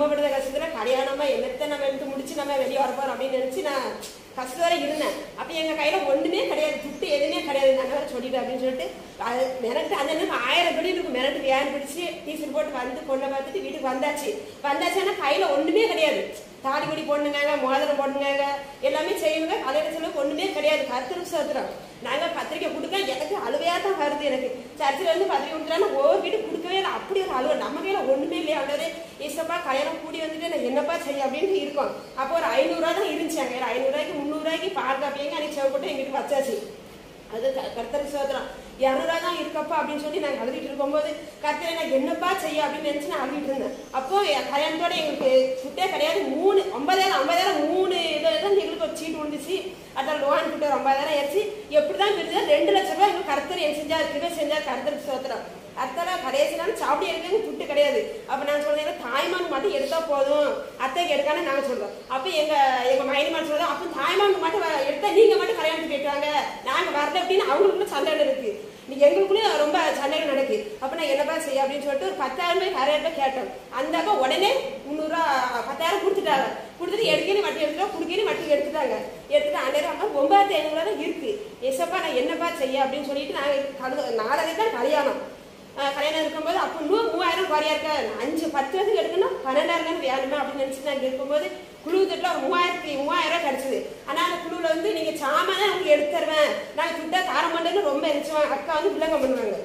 நம்ம விடுத கஷ்டத்துல கல்யாணமா என்னத்தை நம்ம எடுத்து முடிச்சு நம்ம வெளியே வரப்போகிறோம் அப்படின்னு நினைச்சு நான் கஷ்டத்தோட இருந்தேன். அப்ப எங்க கையில ஒண்ணுமே கிடையாது துட்டு எதுவுமே கிடையாது. நான் வேற சொல்லிட்டு அப்படின்னு சொல்லிட்டு அது மிரட்டு அந்த அண்ணனுக்கு ஆயிரம் படி இருக்கும் மிரட்டு வேறு பிடிச்சி டீசல் போட்டு வந்து பொண்ணை பார்த்துட்டு வீட்டுக்கு வந்தாச்சு. வந்தாச்சு ஆனால் கையில ஒண்ணுமே கிடையாது. தாடி குடி போடணுங்க மோதிரம் பொண்ணுங்க எல்லாமே செய்யுங்க கல்யாண சொல்லுங்க ஒண்ணுமே கிடையாது. கருத்து சோத்திரம் நாங்க பத்திரிக்கை கொடுக்க எனக்கு அழுவையா தான் வருது எனக்கு. சர்ச்சில் வந்து பத்திரிக்கை கொடுக்குறாங்க ஒவ்வொரு வீட்டு கொடுக்கவே இல்லை. அப்படி ஒரு அழுவ நம்ம கையில ஒண்ணுமே இல்லையா. அவ்வளவு ஏசப்பா கல்யாணம் கூடி வந்துட்டு நான் என்னப்பா செய்ய அப்படின்ட்டு இருக்கோம். அப்போ ஒரு ஐநூறுரூவா தான் இருந்துச்சு அங்கே. ஐநூறுரூவாய்க்கு முந்நூறுரூவாய்க்கு பால் காப்பியங்க அன்னைக்கு செவப்பட்டு எங்கிட்ட வச்சாச்சு. அது கர்த்தர் சோதரம் இரநூறுவா தான் இருக்கப்பா அப்படின்னு சொல்லி நாங்கள் அழுதுட்டு இருக்கும்போது கர்த்தரை நான் என்னப்பா செய்ய? அப்படின்னு நினச்சி நான் அழுதுட்டு இருந்தேன். அப்போ என் கல்யாணத்தோட எங்களுக்கு சுட்டே கிடையாது மூணு ஐம்பதாயிரம் ஐம்பதாயிரம் மூணு இதில் தான் எங்களுக்கு ஒரு சீட்டு விழுந்துச்சு. அதில் லோன் கிட்ட ஒரு ஐம்பதாயிரம் ஆயிடுச்சு எப்படி தான் பிரிஞ்சா ரெண்டு லட்ச ரூபாய் எங்களுக்கு கருத்தர் என் செஞ்சார் கிருபை செஞ்சார் கர்த்தர் சோத்திரம் அத்தைலாம் கடைசி நாள் சாப்பிடி எடுக்க துட்டு கிடையாது. அப்போ நான் சொல்றேன் தாய்மான் மட்டும் எடுத்தால் போதும். அத்தைக்கு எடுக்கான்னு நாங்கள் சொல்கிறோம் அப்போ எங்கள் எங்கள் மைனிமான் சொல்கிறோம் அப்போ தாய்மான் மட்டும் எடுத்தால் நீங்கள் மட்டும் கல்யாணத்துக்கு கேட்டாங்க நாங்கள் வரல அப்படின்னு அவங்களுக்குள்ள சண்டை இருக்குது நீ எங்களுக்குள்ளேயே ரொம்ப சண்டைகள் நடக்கு. அப்போ நான் என்னப்பா செய்ய அப்படின்னு சொல்லிட்டு ஒரு பத்தாயிரம் ரூபாய் கரையாட்ட கேட்டோம். அந்த அப்பா உடனே முந்நூறுரூவா பத்தாயிரம் கொடுத்துட்டாங்க. கொடுத்துட்டு எடுக்கணும் வட்டி எடுத்துட்டோம். குடிக்கணும் வட்டி எடுத்துட்டாங்க. எடுத்துட்டு அன்னைக்கு அம்மா ஒன்பதாயிரத்தி ஐநூறுவா தான் இருக்குது எசப்பா நான் என்னப்பா செய்ய அப்படின்னு சொல்லிட்டு நாங்கள் கடு நாலாவது தான் கல்யாணம். கல்யாணம் இருக்கும்போது அப்போ நூ மூவாயிரம் குறையா இருக்க அஞ்சு பத்து வருஷத்துக்கு எடுக்கணும் பன்னெண்டாயிரம் வேணுமே அப்படின்னு நினச்சிட்டு நாங்கள் இருக்கும்போது குழு திட்டம் ஒரு மூவாயிரத்தி மூவாயிரம் ரூபாய் கிடச்சிது. ஆனால் அந்த குழுவில் வந்து நீங்கள் சாமான உங்களுக்கு எடுத்து தருவேன். நாங்கள் துட்டா தார மாட்டேன்னு ரொம்ப நினைச்சுவாங்க அக்கா வந்து பிள்ளைங்க பண்ணுவாங்க.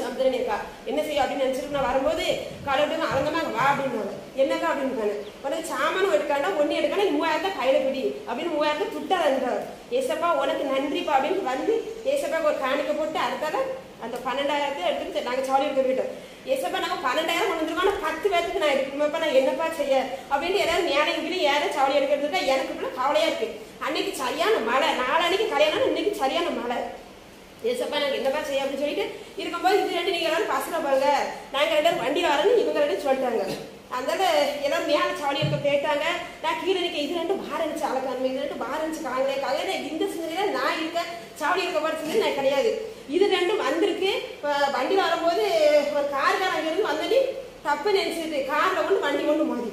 சமுத்திரனி அக்கா. என்ன செய்யும் அப்படின்னு நினச்சிட்டு நான் வரும்போது காலோட்டுங்க அவங்கம்மா வா அப்படின்னாங்க என்னக்கா? அப்படின்னு உனக்கு சாமானும் எடுக்காண்டா ஒன்று எடுக்காண்டா நீ மூவாயிரத்தை கையில பிடி அப்படின்னு மூவாயிரத்தை துட்டா தந்தார் ஏசப்பா உனக்கு நன்றிப்பா அப்படின்னு வந்து ஏசப்பாவுக்கு ஒரு காணிக்க போட்டு அடுத்தால அந்த பன்னெண்டாயிரத்தை எடுத்துட்டு நாங்கள் சாலி இருக்க போயிட்டோம். ஏசப்பா நாங்கள் பன்னெண்டாயிரம் கொண்டு வந்துருக்கோம். ஆனால் பத்து பேருக்கு நான் எடுக்கணுமாப்பா நான் என்னப்பா செய்ய? அப்படின்னு ஏதாவது நேரம் இங்கே யாரும் சாவடி எடுக்கிறதுக்கா எனக்கு கூட கவலையா இருக்கு. அன்னைக்கு சரியான மழை. நாளன்னைக்கு கல்யாணம் இன்னைக்கு சரியான மழை. ஏசப்பா நாங்கள் என்னப்பா செய்ய அப்படின்னு சொல்லிட்டு இருக்கும்போது இது ரெண்டு நீங்கள் எல்லாரும் பஸ்ஸில் போங்க. நாங்கள் ரெண்டு பேரும் வண்டியில் வரேன்னு இவங்க ரெண்டு சொல்லிட்டாங்க. அதனால எல்லாரும் மேலே சாவடி எடுக்க போயிட்டாங்க. நான் கீழே நிற்க இது ரெண்டு பார் இருந்துச்சு அழகான இது ரெண்டு பார் இருந்துச்சு காங்களே காலையில் இந்த சிந்தனையில நான் இருக்க சாவடி எடுக்க போகிற சிந்தனை நான் கிடையாது. இது ரெண்டும் வந்திருக்கு. இப்போ வண்டியில் வரும்போது ஒரு கார்காரன் அங்கேருந்து வந்தடி தப்பு நினைச்சிட்டு காரில் ஒன்று வண்டி ஒன்று மாறி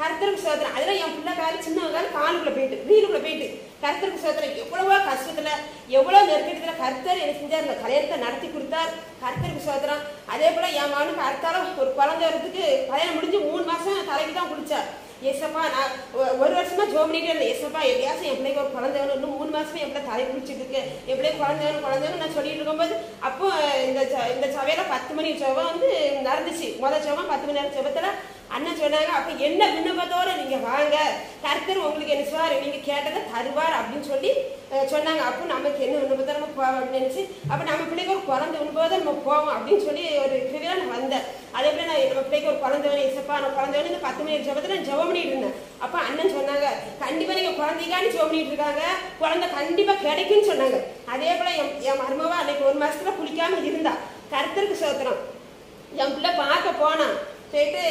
கர்த்தருக்கு சோதனை அதெல்லாம் என் பிள்ளை காலு சின்ன காலு காலுக்குள்ள போயிட்டு வீலுக்குள்ள போயிட்டு. கர்த்தருக்கு சோதனை எவ்வளவோ கஷ்டத்துல எவ்வளவு நெருக்கடியில் கர்த்தர் எனக்கு செஞ்சார். இந்த கல்யாணத்தை நடத்தி கொடுத்தார் கர்த்தருக்கு சோதனம் அதே போல என் மகனுக்கு அடுத்தாலும் ஒரு குழந்தை வரதுக்கு கல்யாணம் முடிஞ்சு மூணு மாசம் தலைக்கு தான் குடித்தார் ஏசப்பா நான் ஒரு வருஷமா ஜோ பண்ணிட்டே இருந்தேன் ஏசப்பா எப்படியாச்சும் என் பிள்ளைக்கு ஒரு குழந்தை வேணும் இன்னும் மூணு மாசமே என் பிள்ளை தலை குடிச்சிட்டு இருக்கு என் பிள்ளைக்கு குழந்தை வேணும் குழந்தை வேணும் நான் சொல்லிட்டு இருக்கும்போது அப்போ இந்த ச- இந்த சபையில பத்து மணி ஜெபம் வந்து நடந்துச்சு முதல் ஜெபம் பத்து மணி நேரம் ஜெபத்துல அண்ணன் சொன்னாங்க அப்ப என்ன விண்ணப்பத்தோட நீங்க வாங்க கர்த்தர் உங்களுக்கு என்ன செய்வார் நீங்க கேட்டதை தருவார் அப்படின்னு சொல்லி சொன்னாங்க அப்போ நமக்கு என்ன விண்ணப்பத்தை நம்ம போவோம் அப்படின்னு நினச்சி அப்போ நம்ம பிள்ளைக்கு ஒரு குழந்தை உண்போது நம்ம போவோம் அப்படின்னு சொல்லி ஒரு கிருவியா நான் வந்தேன். அதே போல் நான் நம்ம பிள்ளைக்கு ஒரு குழந்தை இசப்பா நான் குழந்தை இந்த பத்து மணி ஜபத்தில் நான் ஜெபம் பண்ணிட்டு இருந்தேன். அப்போ அண்ணன் சொன்னாங்க கண்டிப்பாக நீங்கள் குழந்தைக்காண்டி ஜெபம் பண்ணிட்டு இருக்காங்க குழந்தை கண்டிப்பாக கிடைக்கும்னு சொன்னாங்க. அதே போல் என் என் மருமவா அன்னைக்கு ஒரு மாதத்தில் குளிக்காமல் இருந்தா. கருத்தருக்கு சோத்திரம். என் பிள்ளை பார்க்க போனான். போயிட்டு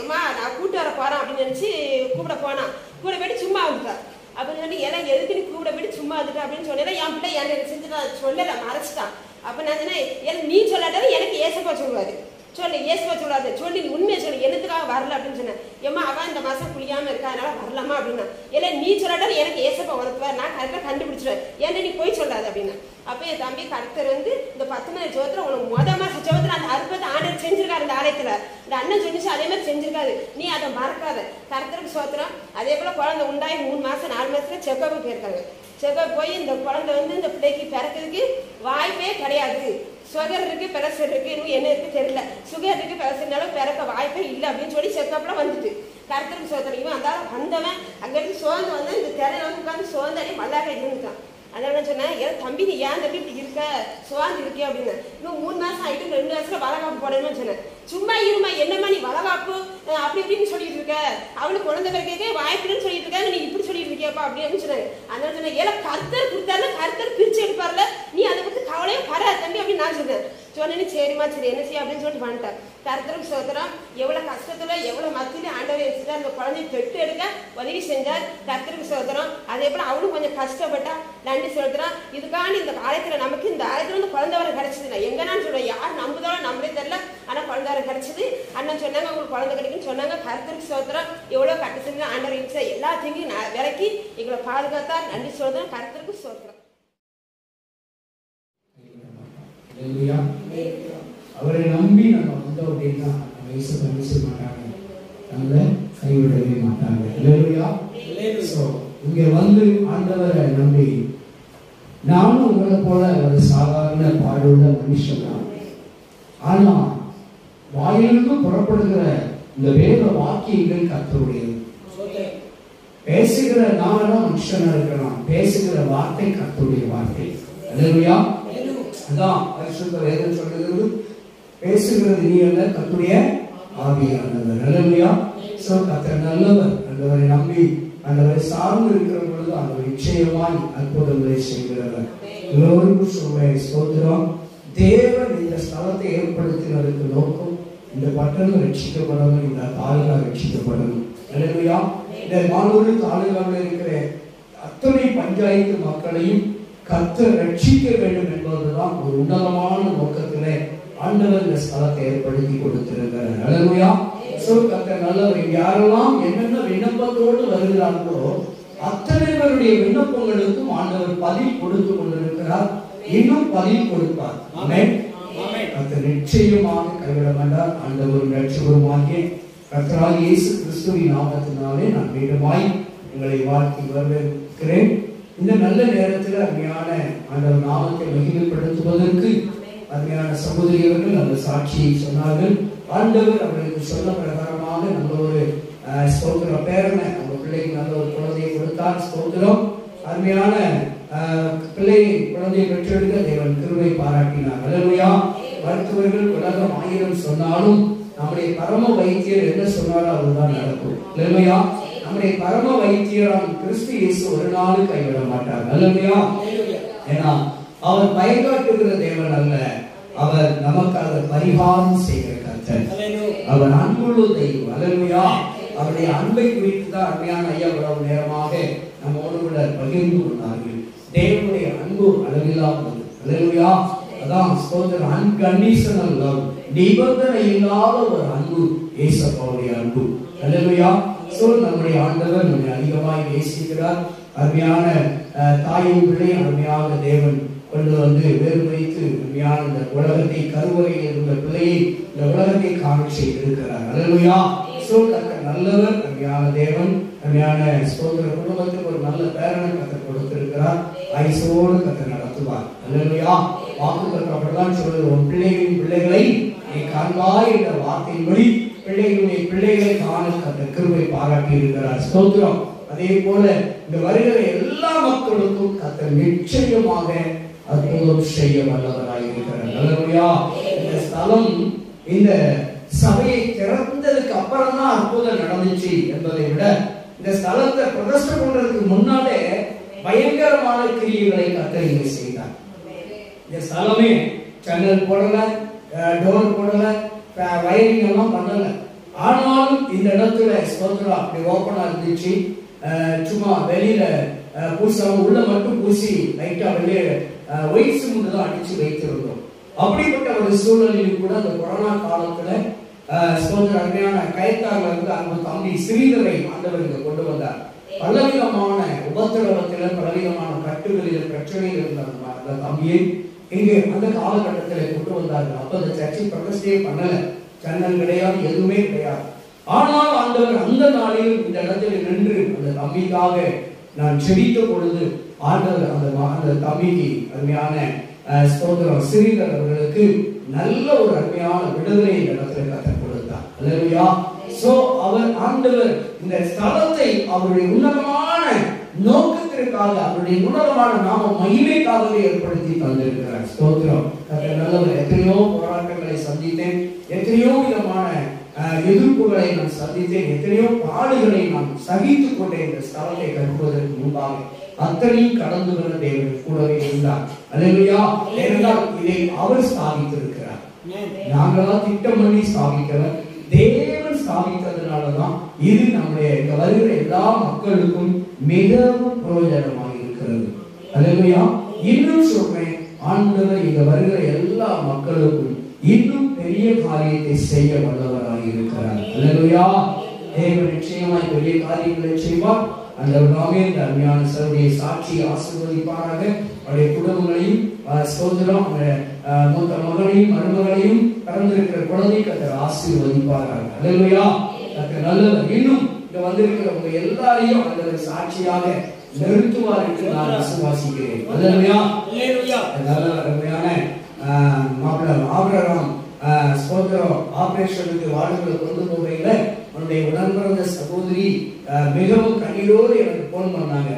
அம்மா நான் கூட்டு வர போகிறேன் அப்படின்னு நினச்சி கூப்பிட போனான். கூட போயிட்டு சும்மா வந்துட்டா அப்படின்னு சொல்லி எல்லாம் எதுக்கு நீ கூட போயிட்டு சும்மா வந்துட்ட அப்படின்னு சொன்னேன். என் பிள்ளை என்ன செஞ்சு நான் சொல்லல மறைச்சிட்டான். அப்போ நான் சொன்னேன் நீ சொல்லாட்டாலும் எனக்கு ஏசப்பா சொல்லுவாரு. சொல்லு ஏசுவா சொல்லாத சொல்லி நீ உண்மையை சொல்லு என்னத்துக்காக வரல? அப்படின்னு சொன்னேன். ஏமா அவன் இந்த மாதம் குளியாம இருக்கா? அதனால வரலாமா? அப்படின்னா இல்லை நீ சொல்லாட்டாலும் எனக்கு ஏசப்பா உனக்குவார் நான் கரெக்டாக கண்டுபிடிச்சிருவேன் ஏன்னா நீ போய் சொல்லாது? அப்படின்னா அப்போ என் தம்பி கருத்தர் வந்து இந்த பத்து மணி ஜோத்துல உனக்கு மொதல் மாதம் ஜோத்துல அந்த அற்புதத்தை ஆண்டர் செஞ்சிருக்காரு இந்த ஆலயத்தில். இந்த அண்ணன் சொன்னிச்சு அதே மாதிரி செஞ்சிருக்காது நீ அதை மறக்காத. கருத்தருக்கு சோத்திரம். அதே போல குழந்தை உண்டாகி மூணு மாசம் நாலு மாசத்துல செக்கப்பு போயிருக்காங்க செக்கப் போய் இந்த குழந்தை வந்து இந்த பிள்ளைக்கு பிறக்கிறதுக்கு வாய்ப்பே கிடையாது. சுகர் இருக்கு பிரஷர் இருக்கு இன்னும் என்ன இருக்கு தெரியல. சுகர் இருக்கு பிரஷர்னாலும் பிறக்க வாய்ப்பே இல்லை அப்படின்னு சொல்லி செக்கப்ல வந்துட்டு. கருத்தருக்கு சோதனை இவன் அந்த வந்தவன் அங்கிருந்து சோர்ந்து வந்து இந்த திரையில வந்து உட்காந்து சோர்ந்தாலே மல்லாக இருந்துட்டான் அதனால சொன்னேன். ஏன் தம்பி நீ ஏன் தம்பி இப்படி இருக்க? சுவாந்து இருக்கே அப்படின்னு. இன்னும் மூணு மாசம் ஆயிட்டு ரெண்டு மாசத்துல வளகாப்பு போடணும்னு சொன்னேன். சும்மா இருமா என்னம்மா நீ வளகாப்பு? அப்படி இப்படின்னு சொல்லிட்டு இருக்க. அவளுக்கு குழந்தை பிறக்கே வாய்ப்புன்னு சொல்லிட்டு இருக்க நீ இப்படி சொல்லிட்டு இருக்கியாப்பா அப்படின்னு சொன்னாங்க அதனால சொன்னேன். ஏன்னா கருத்தர் கொடுத்தாருன்னா கருத்தர் பிரிச்சு எடுப்பார்ல. நீ அதை பத்தி கவலையே வர தம்பி அப்படின்னு நான் சொன்னேன். சொன்னேன்னு சரிம்மா சரி என்ன செய்ய? அப்படின்னு சொல்லிட்டு வந்துட்டேன். கருத்தரும் சோதரம் எவ்வளவு கஷ்டத்துல எவ்வளவு மத்தியில் ஆண்டவர் அந்த குழந்தைய பெற்று எடுக்க உதவி செஞ்சார் கருத்தருக்கு சோதரம் அதே போல அவனும் கொஞ்சம் கஷ்டப்பட்டா நன்றி செலுத்துறான் இதுக்காண்டி இந்த காலத்தில் நமக்கு இந்த காலத்தில் வந்து குழந்தை வர கிடைச்சது எங்கன்னு சொல்ல யார் நம்புதாலும் நம்மளே தெரில ஆனால் குழந்தை வர கிடைச்சது. அண்ணன் சொன்னாங்க உங்களுக்கு குழந்தை கிடைக்குன்னு சொன்னாங்க. கருத்தருக்கு சோத்திரம் எவ்வளவு கட்டு செஞ்சு ஆண்டவர் இருந்துச்சு எல்லாத்தையும் நான் விலக்கி எங்களை பாதுகாத்தா நன்றி சொல்றேன் கருத்தருக்கு சோத்திரம் அவரை நம்பி நம்ம வந்தோம் அப்படின்னா நம்ம இயேசு பண்ணி செய்ய மாட்டாங்க. நம்மளை கைவிடவே மாட்டாங்க. So, இங்க வந்து ஆண்டவரை நம்பி நானும் உங்களை போல ஒரு சாதாரண பாடுள்ள மனுஷன் தான். ஆனா வாயிலிருந்து புறப்படுகிற இந்த வேத வாக்கியங்கள் கர்த்தருடையது. பேசுகிற நாமெல்லாம் மனுஷனா இருக்கலாம் பேசுகிற வார்த்தை கர்த்தருடைய வார்த்தை. அல்லேலூயா அதான் பரிசுத்த வேதம் சொல்லுகிறது. பேசுகிறது நீ அல்ல கத்துடைய ஆவியானவர். அல்லேலூயா ஸோ கத்திர நல்லவர். அந்தவரை நம்பி அந்தவரை சார்ந்து இருக்கிற பொழுது ஆண்டவர் நிச்சயமாய் அற்புதங்களை செய்கிறவர். எல்லோருக்கும் சொல்வேன் ஸ்தோத்திரம். தேவன் இந்த ஸ்தலத்தை ஏற்படுத்தினதற்கு நோக்கம் இந்த பட்டணம் ரட்சிக்கப்படணும் இந்த தாலுகா ரட்சிக்கப்படணும். அல்லேலூயா இந்த மாலூர் தாலுகாவில் இருக்கிற அத்தனை பஞ்சாயத்து மக்களையும் கர்த்தர் ரட்சிக்க வேண்டும் என்பதுதான் ஒரு உன்னதமான நோக்கத்திலே ஆண்டவர் இந்த ஸ்தலத்தை ஏற்படுத்தி கொடுத்திருக்கிறார். அல்லேலூயா சோ கர்த்தர் நல்லவர். யாரெல்லாம் என்னென்ன விண்ணப்பத்தோடு வருகிறார்களோ அத்தனை பேருடைய விண்ணப்பங்களுக்கும் ஆண்டவர் பதில் கொடுத்து கொண்டிருக்கிறார். இன்னும் பதில் கொடுப்பார். ஆமென் கர்த்தர் நிச்சயமாக கைவிட வேண்டார் ஆண்டவரும் ரட்சகருமாகிய கர்த்தராக இயேசு கிறிஸ்துவின் நாமத்தினாலே நான் மீண்டுமாய் உங்களை வாழ்த்தி வரவேற்கிறேன். இந்த நல்ல நேரத்தில் அருமையான ஆண்டவர் நாமத்தை மகிமைப்படுத்துவதற்கு அருமையான சகோதரியர்கள் அந்த சாட்சியை சொன்னார்கள். ஆண்டவர் அவர்களுக்கு சொல்ல பிரகாரமாக நல்ல ஒரு அஹ், பேரனை அவங்க பிள்ளைக்கு நல்ல ஒரு குழந்தையை கொடுத்தார் ஸ்தோத்திரம். அருமையான அஹ், குழந்தையை பெற்றெடுக்க தேவன் கிருபை பாராட்டினார். அல்லேலூயா மருத்துவர்கள் உலகம் ஆயிரம் சொன்னாலும் நம்முடைய பரம வைத்தியர் என்ன சொன்னாலும் அதுதான் நடக்கும். இல்லையா நம்முடைய பரம வைத்தியராம் கிறிஸ்து இயேசு ஒரு நாளும் கைவிட மாட்டார். அல்லையா ஏன்னா அவர் பயங்காட்டுகிற தேவன் அல்ல. அவர் நமக்காக பரிகாரம் செய்கிற கர்த்தர். அவர் அன்புள்ள தெய்வம். அல்லையா அவருடைய அன்பை குறித்து தான் அருமையான ஐயா உறவு நேரமாக நம்மோடு கூட பகிர்ந்து கொண்டார்கள். தேவனுடைய அன்பு அளவில்லாமல் அல்லையா அதான் ஸ்தோத்திரம் அன்கண்டிஷனல் லவ் நிபந்தனை இல்லாத ஒரு அன்பு. ஏசப்பாவுடைய அன்பு. அல்லேலூயா சோ நம்முடைய ஆண்டவர் நம்மை அதிகமாய் நேசிக்கிறார். அருமையான தாயும் பிள்ளையும் அருமையாக தேவன். கொண்டு வந்து வேறு வைத்து உண்மையான இந்த உலகத்தை கருவறையில் இருந்த பிள்ளையை இந்த உலகத்தை காண செய்திருக்கிறார். அல்லேலூயா சோ நல்லவர் அருமையான தேவன் அருமையான சோதர குடும்பத்துக்கு ஒரு நல்ல பேரனை கத்தை கொடுத்திருக்கிறார். ஐசோடு கத்தை நடத்துவார். அல்லேலூயா வாக்கு கத்தர் அப்படிதான் சொல்லுது உன் பிள்ளைகளின் பிள்ளைகளை நீ காண்பாய் என்ற வார்த்தையின்படி பிள்ளைகளுடைய பிள்ளைகளை காண கத்த கிருபை பாராட்டி இருக்கிறார். ஸ்தோத்திரம் அதே போல இந்த வருகிற எல்லா மக்களுக்கும் கத்தர் நிச்சயமாக அற்புதம் செய்ய வல்லவராய் இருக்கிறார் இந்த ஸ்தலம் இந்த சபையை திறந்ததுக்கு அப்புறம் தான் அற்புதம் நடந்துச்சு என்பதை விட இந்த ஸ்தலத்தை பிரதிஷ்டை பண்றதுக்கு முன்னாலே பயங்கரமான கிரியைகளை கத்தர் இங்கே செய்தார். இந்த ஸ்தலமே ஜன்னல் போடல டோர் போடல வயரிங் எல்லாம் பண்ணல. ஆனாலும் இந்த இடத்துல ஸ்தோத்திரம் அப்படி ஓப்பனா இருந்துச்சு. சும்மா வெளியில பூசாம உள்ள மட்டும் பூசி லைட்டா வெளியே வயசு சிமெண்ட் அடிச்சு வைத்திருந்தோம். அப்படிப்பட்ட ஒரு சூழலில் கூட அந்த கொரோனா காலத்துல அஹ், அருமையான கயத்தார்ல இருந்து அந்த தம்பி சிறிதரை ஆண்டவர் இங்க கொண்டு வந்தார். பலவிதமான உபத்திரவத்தில பலவிதமான கட்டுகளில் பிரச்சனைகள் இருந்த அந்த தம்பியை இங்கே அந்த காலகட்டத்தில் கொண்டு வந்தார்கள். அப்ப அந்த சர்ச்சை பிரதிஷ்டையே பண்ணல. சன்னல் கிடையாது எதுவுமே கிடையாது. ஆனால் ஆண்டவர் அந்த நாளில் இந்த இடத்தில் நின்று அந்த தம்பிக்காக நான் செபித்த பொழுது ஆண்டவர் அந்த அந்த தம்பிக்கு அருமையான அஹ், ஸ்தோத்திரம். சிறிதர் அவர்களுக்கு நல்ல ஒரு அருமையான விடுதலை இந்த இடத்துல கற்றுக் கொடுத்தார். அல்லையா சோ அவர் ஆண்டவர் இந்த ஸ்தலத்தை அவருடைய உன்னதமான நோக்கத்திற்காக அவருடைய உன்னதமான நாம மகிமைக்காகவே ஏற்படுத்தி தந்திருக்கிறார். ஸ்தோத்திரம். நல்லவர். எத்தனையோ போராட்டங்களை சந்தித்தேன். எத்தனையோ விதமான அஹ், எதிர்ப்புகளை நான் சந்தித்தேன். எத்தனையோ பாடுகளை நான் சகித்துக் கொண்டேன். இந்த ஸ்தலத்தை கற்பதற்கு முன்பாக. அத்தனையும் கடந்து வந்த தேவன் கூடவே இருந்தார். அல்லேலூயா. ஏனென்றால் இதை அவர் ஸ்தாபித்திருக்கிறார் நாங்களா திட்டம் பண்ணி ஸ்தாபிக்கல தேவன் ஸ்தாபித்ததுனாலதான் இது நம்முடைய வருகிற எல்லா மக்களுக்கும் மிகவும் பிரயோஜனமாக இருக்கிறது. அல்லையா இன்னும் சொல்றேன். ஆண்டவர் இங்க வருகிற எல்லா மக்களுக்கும் இன்னும் பெரிய காரியத்தை செய்ய வல்லவராக இருக்கிறார் அல்லையா தேவன் நிச்சயமாய் பெரிய காரியங்களை செய்வார். அந்த நாமே இந்த அருமையான சருடைய சாட்சியை ஆசீர்வதிப்பாராக. அவருடைய குடும்பங்களையும் அஹ், மூத்த மகனையும் மருமகளையும் பிறந்திருக்கிற குழந்தை கத்தர் ஆசீர்வதிப்பாராக. அல்லையா கத்தர் நல்லவர். இன்னும் இங்க வந்திருக்கிறவங்க எல்லாரையும் அந்த சாட்சியாக நிறுத்துவார் என்று நான் விசுவாசிக்கிறேன். அல்லையா நல்ல அருமையான மாப்பிள்ளை ஆபிரகாம் ஸ்தோத்திரம் ஆபரேஷனுக்கு வாழ்வுகளை கொண்டு போகையில உன்னுடைய உடன்பிறந்த சகோதரி மிகவும் கண்ணீரோடு எனக்கு போன் பண்ணாங்க.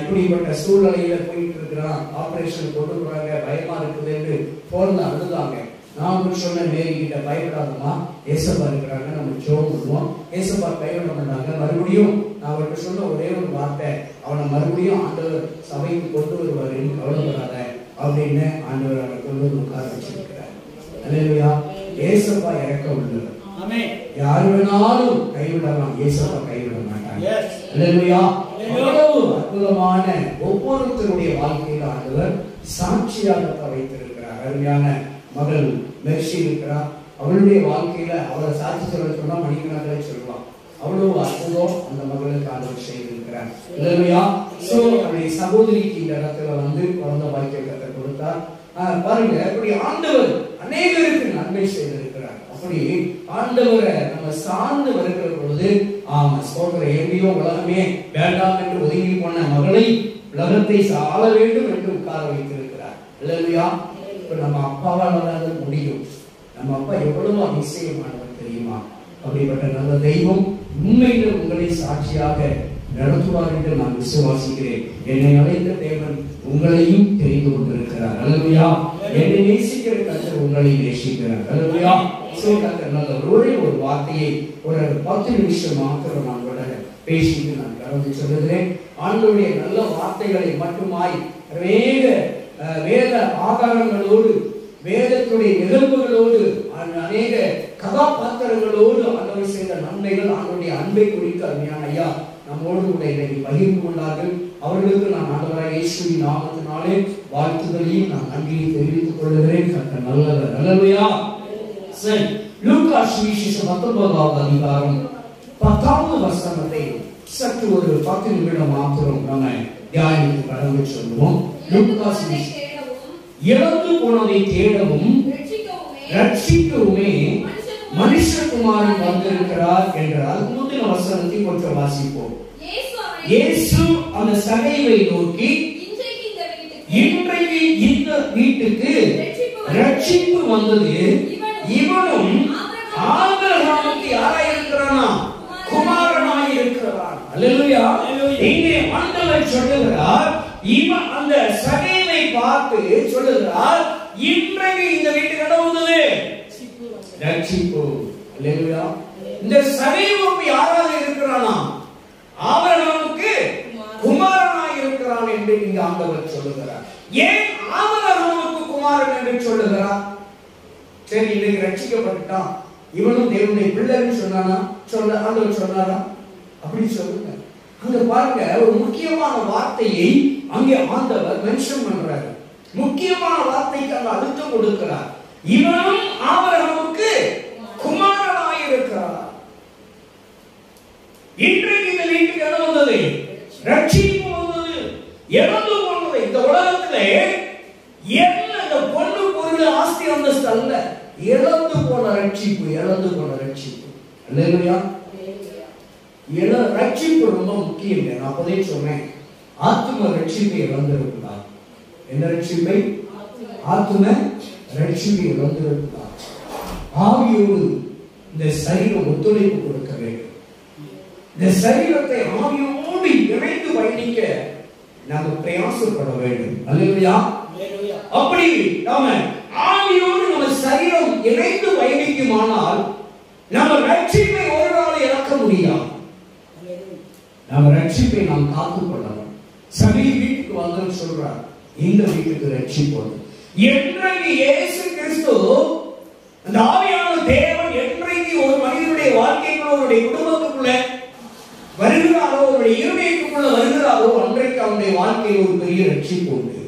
இப்படிப்பட்ட சூழ்நிலையில போயிட்டு இருக்கிறான் ஆபரேஷன் கொண்டு போறாங்க. பயமா இருக்குது என்று போன்ல அழுதாங்க. நான் கூட சொன்ன மேரி கிட்ட பயப்படாதமா ஏசப்பா இருக்கிறாங்க. நம்ம ஜோ பண்ணுவோம். ஏசப்பா கைவிட பண்ணாங்க மறுபடியும் நான் அவர்கிட்ட சொன்ன ஒரே ஒரு வார்த்தை. அவனை மறுபடியும் ஆண்டவர் சபைக்கு கொண்டு வருவார் கவலைப்படாத. அப்படின்னு ஆண்டவர் அவனை கொண்டு வந்து உட்கார வச்சிருக்கிறார். ஏசப்பா இறக்க உள்ளவர். யார் வேணாலும் கைவிடலாம். ஏசப்பா கைவிட மாட்டாங்க அவ்வளவு அற்புதமான ஒவ்வொருத்தருடைய வாழ்க்கையில ஆண்டவர் சாட்சியாக வைத்திருக்கிறார். அருமையான மகள் மெர்சி இருக்கிறார் அவளுடைய வாழ்க்கையில அவளை சாட்சி சொல்ல சொன்னா மணிக்கணக்கிலே சொல்லலாம் அவ்வளவு அற்புதம் அந்த மகளுக்கு ஆண்டவர் செய்திருக்கிறார். இல்லையா சோ அவருடைய சகோதரிக்கு இந்த இடத்துல வந்து குழந்தை பாக்கியத்தை கொடுத்தார். பாருங்க அப்படி ஆண்டவர் அநேகருக்கு நன்மை செய்திருக்கிறார் அப்படி ஆண்டவரை நம்ம சார்ந்து வருகிற பொழுது ஆமா சோதர எப்படியோ உலகமே வேண்டாம் என்று ஒதுங்கி போன மகளை உலகத்தை சாள வேண்டும் என்று உட்கார வைத்திருக்கிறார். இல்லையா இப்ப நம்ம அப்பாவால் முடியும். நம்ம அப்பா எவ்வளவு அதிசயமானவர் தெரியுமா? அப்படிப்பட்ட நல்ல தெய்வம் உண்மையில உங்களை சாட்சியாக நடத்துவார் என்று நான் விசுவாசிக்கிறேன். என்னை அழைத்த தேவன் உங்களையும் தெரிந்து கொண்டிருக்கிறார். அல்லவையா என்னை நேசிக்கிற கத்தர் உங்களை நேசிக்கிறார். அல்லவையா சோ கத்தர் நல்ல ஒரே ஒரு வார்த்தையை ஒரு பத்து நிமிஷம் மாத்திரம் நான் கூட பேசிட்டு நான் கலந்து சொல்லுகிறேன். ஆண்களுடைய நல்ல வார்த்தைகளை மட்டுமாய் வேக வேத ஆதாரங்களோடு வேதத்துடைய நிகழ்வுகளோடு அந்~ அநேக கதாபாத்திரங்களோடு ஆண்டவர் செய்த நன்மைகள் ஆண்டவருடைய அன்பை குறித்து அருமையான ஐயா நம்மோடு கூட இதை பகிர்ந்து கொண்டார்கள். அவர்களுக்கு நான் ஆண்டவராக இயேசுவின் நாமத்தினாலே வாழ்த்துதலையும் நான் நன்றியை தெரிவித்துக் கொள்கிறேன். கத்த நல்ல நல்லவையா சரி லூக்கா சுவிசேஷம் பத்தொன்பதாவது அதிகாரம் பத்தாவது வசனத்தை சற்று ஒரு பத்து நிமிடம் மாத்திரம் நம்ம தியானித்து கடந்து சொல்லுவோம் லூக்கா இழந்து போனதை தேடவும் ரட்சிக்கவுமே மனுஷகுமாரன் வந்திருக்கிறார் என்றால் முந்தின வசனத்தை கொஞ்சம் வாசிப்போம். இயேசு அந்த சகைவை நோக்கி இன்றைக்கு இந்த வீட்டுக்கு ரட்சிப்பு வந்தது. இவனும் ஆபிரகாமுக்கு யாராய் இருக்கிறானா குமாரனாய் இருக்கிறான் அல்லேலூயா. இங்கே ஆண்டவர் சொல்லுகிறார் இவன் அந்த சகைவை பார்த்து சொல்லுகிறார் இன்றைக்கு இந்த வீட்டுக்கு இடம் வந்தது? ரட்சிப்பு. அல்லேலூயா. இந்த சகைவுக்கு யாராக இருக்கிறானா? ஆபிரகாமுக்கு குமாரனாய் இருக்கிறான் என்று இங்க ஆண்டவர் சொல்லுகிறார். ஏன் சொல்லுகிறார் சரி இவன் ரட்சிக்கப்பட்டுட்டான். இவனும் தேவனுடைய பிள்ளைன்னு சொன்னானா? சொல்ல ஆண்டவர் சொன்னாரா? அப்படி சொல்லுங்க. அங்க பாருங்க ஒரு முக்கியமான வார்த்தையை அங்கே ஆண்டவர் மென்ஷன் பண்றாரு. முக்கியமான வார்த்தைக்கு அங்க அழுத்தம் கொடுக்கிறார். இவனும் ஆபரகமுக்கு குமாரனாய் இருக்கிறார். இன்றைக்கு இந்த வீட்டுக்கு இடம் வந்தது? ரட்சிப்பு வந்தது. இறந்து போனது. இந்த உலகத்திலே என்ன இந்த பொண்ணு பொருள் ஆஸ்தி அந்தஸ்து அல்ல. இழந்து போன ரட்சிப்பு இழந்து போன ரட்சிப்பு. இல்லையா இழ ரட்சிப்பு ரொம்ப முக்கியம். நான் அப்பதே சொன்னேன். ஆத்ம ரட்சிப்பை இழந்திருக்கிறார் என்ன ரட்சிப்பை? ஆத்ம ரட்சிப்பை இழந்திருக்கிறார் ஆவியோடு இந்த சரீரம் ஒத்துழைப்பு கொடுக்க வேண்டும். இந்த சரீரத்தை ஆவியோடு இணைந்து பயணிக்க நாங்கள் பிரயாசப்பட வேண்டும். அல்லையா அப்படி நாம ஆவியோடு நம்ம சரீரம் இணைந்து பயணிக்குமானால் நம்ம ரட்சிப்பை ஒரு நாள் இழக்க முடியாது. நம்ம ரட்சிப்பை நாம் காத்துக் கொள்ளலாம். சபை வீட்டுக்கு வந்தோம் சொல்றார். இந்த வீட்டுக்கு ரட்சிப்போம். என்றைக்கு இயேசு கிறிஸ்து அந்த ஆவியான தேவன் என்றைக்கு ஒரு மனிதனுடைய வாழ்க்கைக்குள்ள அவருடைய குடும்பத்துக்குள்ள வருகிறாரோ அவருடைய இருமைக்குள்ள வருகிறாரோ அன்றைக்கு அவனுடைய வாழ்க்கையில் ஒரு பெரிய ரட்சிப்பு உண்டு.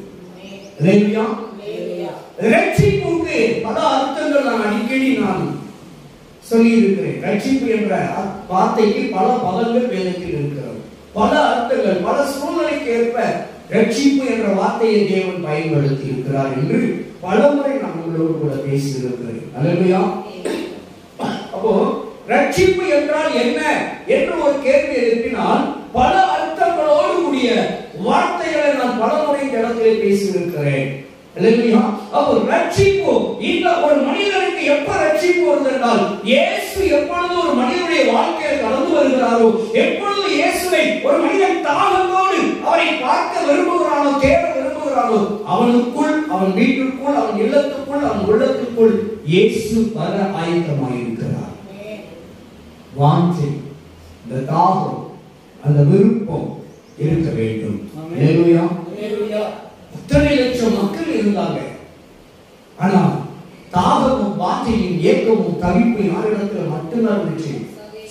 ரட்சிப்புக்கு பல அர்த்தங்கள் நான் அடிக்கடி நான் சொல்லி இருக்கிறேன் ரட்சிப்பு என்ற வார்த்தைக்கு பல பதங்கள் வேதத்தில் இருக்கிறது. பல அர்த்தங்கள் பல சூழ்நிலைக்கு ஏற்ப ரட்சிப்பு என்ற வார்த்தையை தேவன் பயன்படுத்தி இருக்கிறார் என்று பலமுறை நான் உங்களோடு கூட பேசி இருக்கிறேன் அல்லையா அப்போ ரட்சிப்பு என்றால் என்ன என்று ஒரு கேள்வி எழுப்பினால் பல அர்த்தங்களோடு கூடிய வார்த்தைகளை நான் பல முறை இந்த இடத்திலே பேசியிருக்கிறேன். இல்லையா அப்போ ரட்சிப்பு. இந்த ஒரு மனிதனுக்கு எப்ப ரட்சிப்பு வருது என்றால் இயேசு எப்பொழுது ஒரு மனிதனுடைய வாழ்க்கையில் கடந்து வருகிறாரோ எப்பொழுது இயேசுவை ஒரு மனிதன் தாகத்தோடு அவரை பார்க்க விரும்புகிறானோ தேட விரும்புகிறானோ அவனுக்குள் அவன் வீட்டிற்குள் அவன் இல்லத்துக்குள் அவன் உள்ளத்துக்குள் இயேசு வர ஆயத்தமாயிருக்கிறார். வாஞ்சை இந்த தாகம் அந்த விருப்பம் இருக்க வேண்டும். இத்தனை லட்சம் மக்கள் இருந்தாங்க. ஆனா தாகமும் வாஞ்சையும் ஏக்கமும் தவிப்பும் யாரிடத்துல மட்டும்தான் இருந்துச்சு?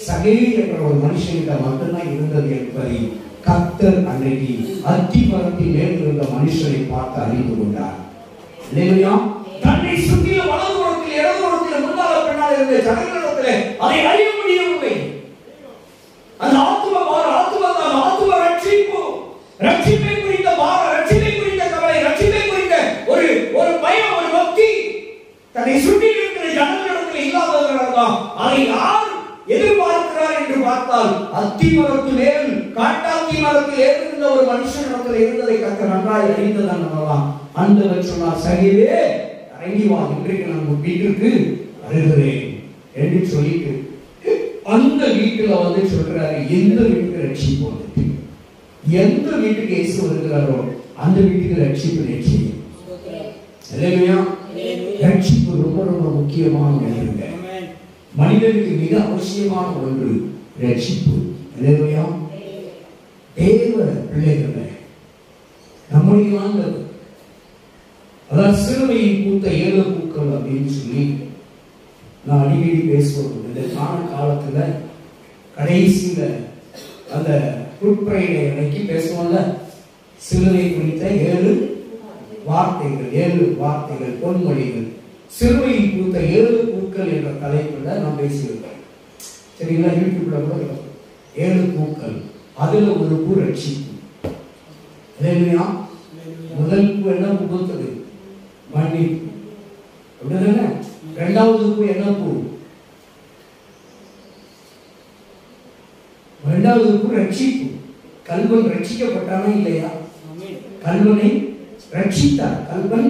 சகேரி என்ற ஒரு மனுஷனிட மட்டும்தான் இருந்தது என்பதை கத்தர் அன்னைக்கு அத்தி மரத்தின் மேல் இருந்த மனுஷனை பார்த்து அறிந்து கொண்டார். இல்லையா தன்னை சுற்றிலும் வலதுபுறத்தில் இடதுபுறத்தில் முன்னால பின்னால் இருந்த ஜனங்களிடத்தில் அதை அறிய முடியவில்லை. அந்த ஆத்தும பார ஆத்தும தான் ஆத்தும ரட்சிப்பு. ரட்சிப்பை குறித்த பார ரட்சிப்பை குறித்த கவலை ரட்சிப்பை குறித்த ஒரு ஒரு பயம் ஒரு பக்தி. தன்னை சுற்றி இருக்கிற ஜனங்களிடத்தில் இல்லாதவர்கள் தான் அதை யார் எதிர்பார்க்கிறார் என்று பார்த்தால் அத்தி மரத்து மேல் காட்டாத்தி மரத்தில் ஏறிருந்த ஒரு மனுஷனிடத்தில் இருந்ததை கத்த நன்றாய் அறிந்ததான் அல்லவா அந்தவர் சொன்னார் சரியே இறங்கி வா இன்றைக்கு நான் உன் வீட்டிற்கு வருகிறேன் என்று சொல்லிட்டு அந்த வீட்டுல வந்து சொல்றாரு எந்த வீட்டுக்கு ரட்சிப்பு வந்துட்டு எந்த வீட்டுக்கு இயேசு வருகிறாரோ அந்த வீட்டுக்கு ரட்சிப்பு நிச்சயம் இல்லையா ரட்சிப்பு ரொம்ப ரொம்ப முக்கியமான ஒன்றுங்க. மனிதனுக்கு மிக அவசியமான ஒன்று ரட்சிப்பு. இல்லையா தேவ பிள்ளைகளை நம்முடைய ஆண்டவர் அதான் சிறுமையை பூத்த ஏழு பூக்கள் அப்படின்னு சொல்லி நான் அடிக்கடி பேசுவோம் இந்த கால காலத்துல கடைசியில அந்த குட்பிரைடை அன்னைக்கு பேசுவோம்ல? சிலுவை குறித்த ஏழு வார்த்தைகள் ஏழு வார்த்தைகள் பொன்மொழிகள். சிறுவை குறித்த ஏழு பூக்கள் என்ற தலைப்புல நான் பேசியிருக்கேன். சரிங்களா? யூடியூப்ல கூட ஏழு பூக்கள் அதுல ஒரு பூ ரட்சிப்பு முதல் பூ என்ன? பூத்தது மன்னிப்பு. அப்படிதானே? ரெண்டாவது பூ என்ன பூ இரண்டாவது பூ ரட்சிப்பு. கல்வன் ரட்சிக்கப்பட்டானா இல்லையா? கல்வனை ரட்சித்தார். கல்வன்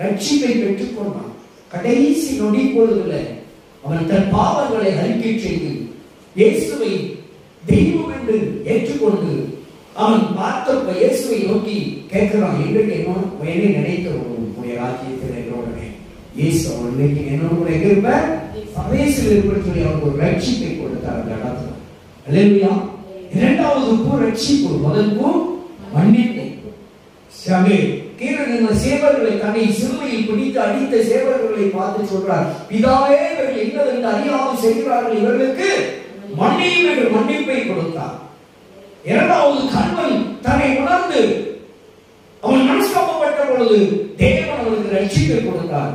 ரட்சிப்பை பெற்றுக் கொண்டான். கடைசி நொடி பொழுதுல அவன் தன் பாவங்களை அறிக்கை செய்து இயேசுவை தெய்வம் என்று ஏற்றுக்கொண்டு அவன் பார்த்த இயேசுவை நோக்கி கேட்கிறான் இன்றைக்கு என்ன என்னை நினை இயேசு அவன் இன்னைக்கு என்னோட கூட எங்க இருப்ப பரதேசில் இருப்பேன்னு சொல்லி அவனுக்கு ஒரு ரட்சிப்பை கொடுத்தார் அந்த இடத்துல. அல்லேலூயா. இரண்டாவது பூ ரட்சிப்பு முதல் பூ மன்னிப்பு. சபை. கீழே சேவர்களை தன்னை சிறுமையில் பிடித்து அடித்த சேவர்களை பார்த்து சொல்றார் பிதாவே இவர்கள் என்னதென்று அறியாமல் செய்கிறார்கள் இவர்களுக்கு மன்னியும் என்று மன்னிப்பை கொடுத்தார். இரண்டாவது கண்வன் தன்னை உணர்ந்து அவன் மனஸ்தாபப்பட்ட பொழுது தேவன் அவனுக்கு ரட்சிப்பை கொடுத்தார்.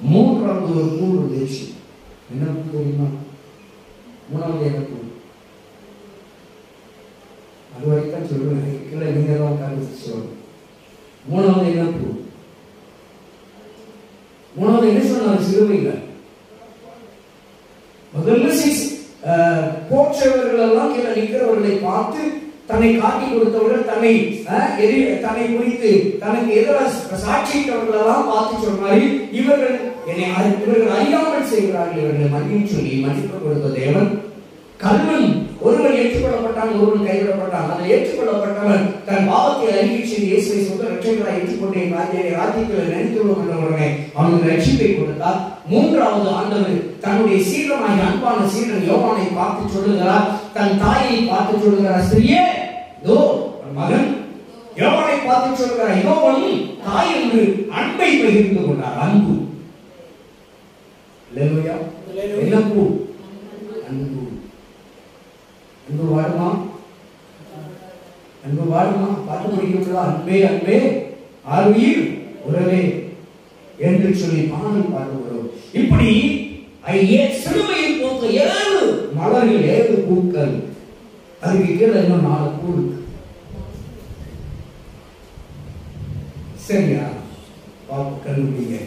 மூன்றாவது ஒரு மூன்று தேசியம் என்ன தெரியுமா? மூணாவது எனக்கு அது வரைக்கும் சொல்லுவேன். கீழே நீங்க தான் உட்கார்ந்து சொல்லணும். மூணாவது என்ன பூ மூணாவது என்ன சொன்னார்? சிறுவையில் முதல்ல போற்றவர்கள் எல்லாம் கீழே நிற்கிறவர்களை பார்த்து தன்னை காட்டி கொடுத்தவர்கள் தன்னை எதிரி தன்னை குறித்து தனக்கு எதிராக சாட்சியிட்டவர்களெல்லாம் பார்த்து சொன்னாரு இவர்கள் என்னை இவர்கள் அறியாமல் செய்கிறார்கள் இவர்களை மன்னின்னு சொல்லி மன்னிப்பு கொடுத்த தேவன். கல்வன் ஒருவன் ஏற்றுக்கொள்ளப்பட்டான் ஒருவன் கைவிடப்பட்டான். அதை ஏற்றுக்கொள்ளப்பட்டவன் தன் பாவத்தை அறிக்கை செய்து இயேசுவை சொல்ல ரட்சகராக ஏற்றுக்கொண்டே ராஜ்ய ராஜ்யத்தில் நினைத்துள்ளோம் என்றவர்களே அவனுக்கு ரட்சிப்பை கொடுத்தார். மூன்றாவது ஆண்டவர் தன்னுடைய சீடனாகிய அன்பான சீடன் யோவானை பார்த்து சொல்லுகிறார். தன் தாயை பார்த்து சொல்கிறார் ஸ்திரியே தோ மகன். யோவானை பார்த்து சொல்கிறார் யோவன் தாய் என்று அன்பை பகிர்ந்து கொண்டார். அன்பு. இழப்பு அன்பு? அன்பு. வாழுமா? அன்பு வாழுமா? பார்த்து முடியுங்களா அன்பே அன்பே. ஆர்வியில் உறவே என்று சொல்லி பாடல் பாடுகிறோம். இப்படி ஐ- சிலுவையில் போக்க ஏழு. மலரில் ஏழு பூக்கள். அதுக்கு கீழே இன்னும் நாலு பூ இருக்கு? சரியா? பாப்பு கண்டுபிடிங்க.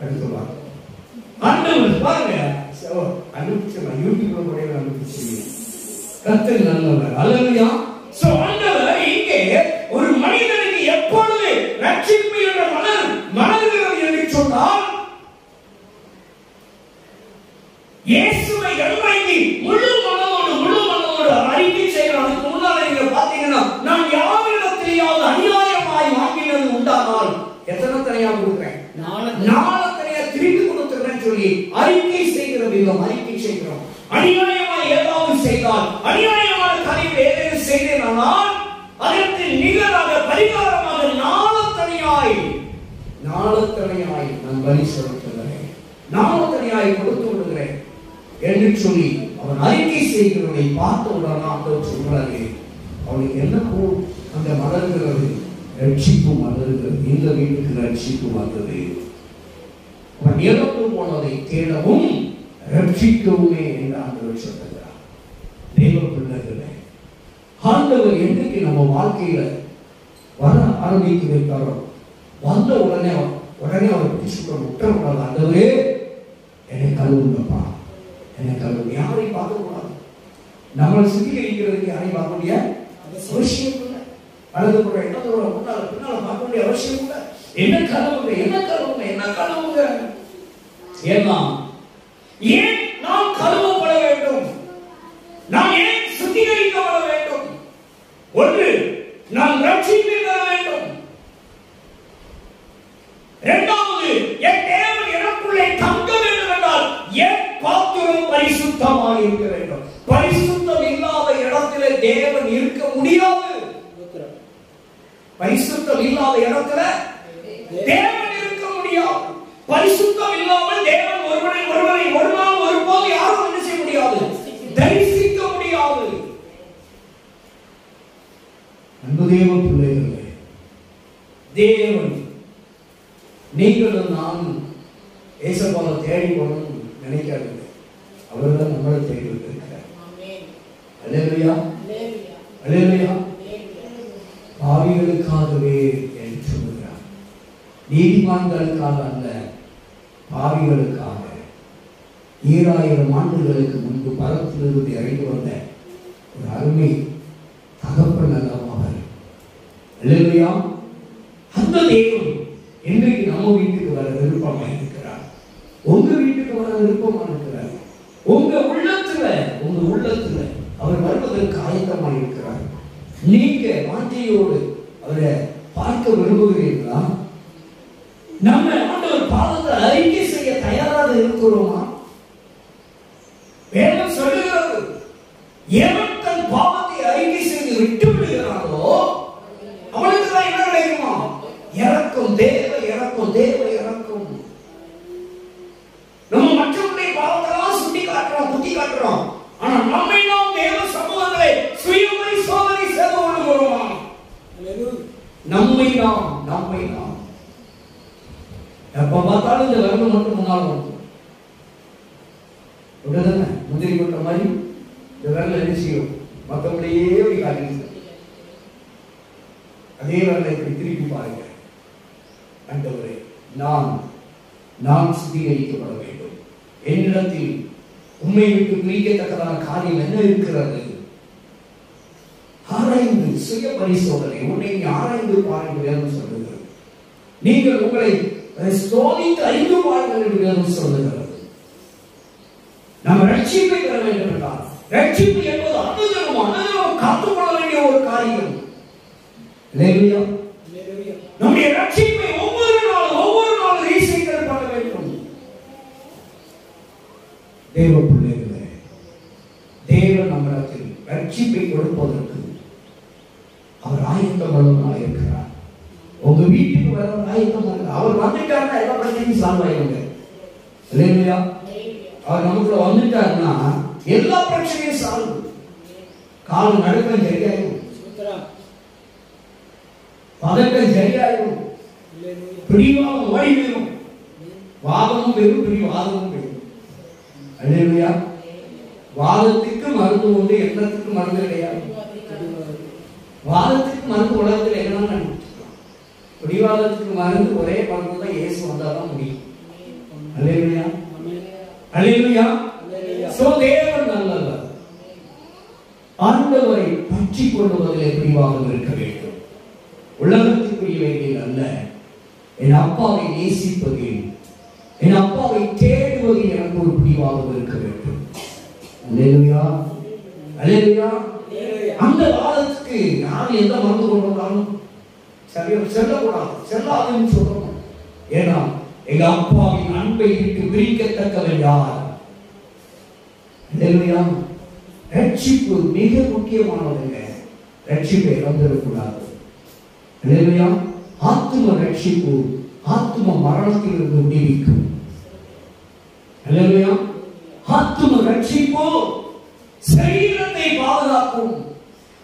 அடுத்து பார்ப்போம் ஆண்டவர் பாருங்க. அனுப்பிச்சு யூடியூப்ல கூட அனுப்பிச்சு கத்தல் நல்லவர். அல்லையா சோ ஆண்டவர் இங்கே ஒரு மனிதனுக்கு எப்பொழுது ரட்சிப்பு என்ற மலர் மலர்கிறது என்று சொன்னால் இயேசுவை இறங்கி முழு மனதோடு முழு மனதோடு அறிக்கை செய்யணும் அதுக்கு முன்னால நீங்க பாத்தீங்கன்னா நான் யாரிடத்திலேயாவது அநியாயமாய் வாங்கினது உண்டானால் எத்தனை தனியா. கொடுக்குறேன் நாளத்தனையா திருப்பி கொடுத்துறேன்னு சொல்லி அறிக்கை செய்கிற விதம் அறிக்கை செய்கிறோம். அநியாயமாய் ஏதாவது செய்தால் அநியாயமான காரியங்கள் ஏதேனும் செய்தேனால் அதற்கு நிகராக பரிகாரமாக நாளத்தனையாய் நாளத்தனையாய் நான் பலி செலுத்துகிறேன். நாளத்தனையாய் கொடுத்து விடுகிறேன். என்று சொல்லி அவன் அறிக்கை செய்கிறவனை பார்த்த உடனே ஆண்டவர் சொல்றாரு அவனுக்கு என்ன அந்த மலர்கிறது? ரட்சிப்பு மலர்கிறது. இந்த வீட்டுக்கு ரட்சிப்பு வந்தது. அவன் இறந்து போனதை தேடவும் ரட்சிக்கவுமே என்று ஆண்டவர் சொல்லுகிறார். தெய்வ பிள்ளைகளே ஆண்டவர் என்னைக்கு நம்ம வாழ்க்கையில வர ஆரம்பித்து வைத்தாரோ வந்த உடனே உடனே அவர் பிடிச்சுக்கணும் விட்டுறக்கூடாது ஆண்டவரே என்னை கழுவுங்கப்பா. என்னை கழுவு யாரையும் பார்க்கக்கூடாது. நம்மளை சுத்திகரிக்கிறதுக்கு யாரையும் பார்க்க முடியாது. அவசியம் இல்லை வலது புறம் இடது புறம் முன்னால பின்னால பார்க்க வேண்டிய அவசியம் இல்லை என்ன கழுவுங்க என்ன கழுவுங்க என்ன கழுவுங்க ஏன்னா ஏன் நாம் கழுவப்பட வேண்டும்? நாம் ஏன் சுத்திகரிக்கப்பட வேண்டும்? ஒன்று நாம் ரட்சிப்பை பெற வேண்டும். இரண்டாவது என் தேவன் எனக்குள்ளே தங்க வேண்டும் என்றால் என் பாத்திரம் பரிசுத்தமாக இருக்க வேண்டும்? பரிசுத்தம் இல்லாத இடத்திலே தேவன் இருக்க முடியாது. பரிசுத்தம் இல்லாத இடத்துல தேவன் இருக்க முடியாது. பரிசுத்தம் இல்லாமல் தேவன் ஒருவனை ஒருவனை ஒரு நாள் ஒருபோது யாரும் என்ன செய்ய முடியாது. தரிசிக்க முடியாது. அன்பு தேவ பிள்ளைகளே தேவன் நீங்களும் நானும் ஏசப்பாவை தேடி போகணும்னு நினைக்காதீங்க. அவர் தான் நம்மளை தேடி இருக்கிறார் அல்லேலூயா. அல்லேலூயா. பாவிகளுக்காகவே என்று சொல்லுகிறார். நீதிமான்களுக்காக அல்ல பாவிகளுக்காக. ஈராயிரம் ஆண்டுகளுக்கு முன்பு பரத்திலிருந்து இறங்கி வந்த ஒரு அருமை தகப்பன் அல்லவா அவர். அல்லேலூயா. அந்த தேவன் இன்றைக்கு நம்ம வீட்டுக்கு வர விருப்பமா உங்க வீட்டுக்கு வர விருப்பமா இருக்கிறார். உங்க உள்ளத்துல உங்க உள்ளத்துல அவர் வருவதற்கு ஆயத்தமாக இருக்கிறார். நீங்க வாஞ்சையோடு அவரை பார்க்க விரும்புகிறீர்களா? நம்ம ஆண்டவர் பாதத்தை அறிக்கை செய்ய தயாராக இருக்கிறோமா? வேதம் சொல்லுகிறது ஏன் தன் பாவத்தை அறிக்கை செய்து விட்டு விடுகிறானோ அவனுக்கு தான் என்ன கிடைக்குமா இறக்கும் தேவ இறக்கும் தேவ இறக்கும் நம்ம மற்றவருடைய பாவத்தெல்லாம் சுட்டி காட்டுறோம் குத்தி காட்டுறோம் ஆனா நம்மை நாம் தேவ சமூகங்களை சுயமை சோதனை செய்து கொள்ளுகிறோமா நம்மை நாம் நம்மை நாம் எப்ப பார்த்தாலும் இந்த விரல் மட்டும் முன்னால் வந்து அப்படிதானே முந்திரி கொட்ட மாதிரி இந்த விரல் என்ன செய்யும் மற்றவங்களையே இப்படி காட்டிட்டு அதே விரலை இப்படி திருப்பி பாருங்க ஆண்டவரே நான் நான் சுத்திகரிக்கப்பட வேண்டும் என்னிடத்தில் உண்மை விட்டு பிரிக்கத்தக்கதான காரியம் என்ன இருக்கிறது ஆராய்ந்து சுய பரிசோதனை உன்னை நீ ஆராய்ந்து பாருங்கள் வேதம் சொல்லுகிறது நீங்கள் உங்களை சோதித்து அறிந்து பாருங்கள் என்று வேதம் சொல்லுகிறது நாம் ரட்சிப்பை பெற வேண்டும் என்றால் ரட்சிப்பு என்பது அனுதினம் அனுதினம் காத்துக்கொள்ள வேண்டிய ஒரு காரியம். நம்முடைய ரட்சிப்பை ஒவ்வொரு நாள் ஒவ்வொரு நாள் ரீசைக்கிள் பண்ண வேண்டும். தேவ பிள்ளைகளே தேவன் நம்மிடத்தில் ரட்சிப்பை கொடுப்பதற்கு அவர் ஆயத்தம் உள்ளவனாக இருக்கிறார். உங்க வீட்டுக்கு வர ஆயத்தம் அவர் வந்துட்டாருன்னா எல்லா பிரச்சனையும் சால்வ் ஆயிடுங்க. இல்லையா அவர் நமக்குள்ள வந்துட்டாருன்னா எல்லா பிரச்சனையும் சால்வ் கால் நடுக்கம் சரியாயிடும் மதங்கள் சரியாயிரும். பிடிவாதம் ஓடி போயிடும் வாதமும் பெரும் பிடிவாதமும் பெரும். அல்லேலூயா வாதத்துக்கு மருந்து உண்டு எண்ணத்துக்கு மருந்து கிடையாது. வாதத்துக்கு மருந்து உலகத்தில் கண்டுபிடிச்சிக்கலாம் பிடிவாதத்துக்கு மருந்து ஒரே மருந்து தான் இயேசு வந்தாதான் முடியும். அல்லேலூயா அல்லேலூயா சோ தேவன் நல்லவர். ஆண்டவரை பற்றி கொள்வதில் பிரிவாக இருக்க வேண்டும். உலகத்துக்குரியவைகளில் அல்ல. என் அப்பாவை நேசிப்பதில் என் அப்பாவை தேடுவது எனக்கு ஒரு பிடிவாதம் இருக்க வேண்டும். அலேலுயா அலேலுயா அந்த காலத்துக்கு நான் எந்த மருந்து கொண்டு சரியா செல்லக்கூடாது. செல்லாதுன்னு சொல்லணும். ஏன்னா எங்க அப்பாவின் அன்பை விட்டு பிரிக்கத்தக்கவன் யார்? ரட்சிப்பு மிக முக்கியமானதுங்க. ரட்சிப்பை இழந்துடக்கூடாது. அல்லேலூயா ஆத்தும ரட்சிப்பு ஆத்தும மரணத்திலிருந்து விடுவிக்கும். அல்லேலூயா ஆத்தும ரட்சிப்பு சரீரத்தை பாதுகாக்கும்.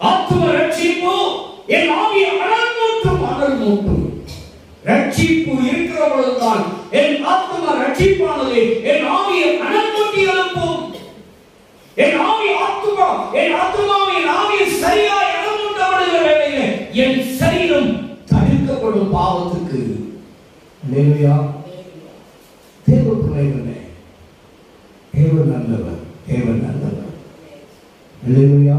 ஆத்தும ரட்சிப்பு என் ஆவியை அனல் மூட்டும் அனல் மூட்டும் ரட்சிப்பு இருக்கிற என் ஆத்ம ரட்சிப்பானது என் ஆவியை அனல் மூட்டி எழுப்பும். என் ஆவி ஆத்துமா என் ஆத்துமாவை ஆவி சரியா இடம் உண்டாடுகிற வேளையிலே என் சரீரம் தடுக்கப்படும் பாவத்துக்கு. நேர்மையா தேவ பிள்ளைகளே தேவன் நல்லவர் தேவன் நல்லவர். அல்லேலூயா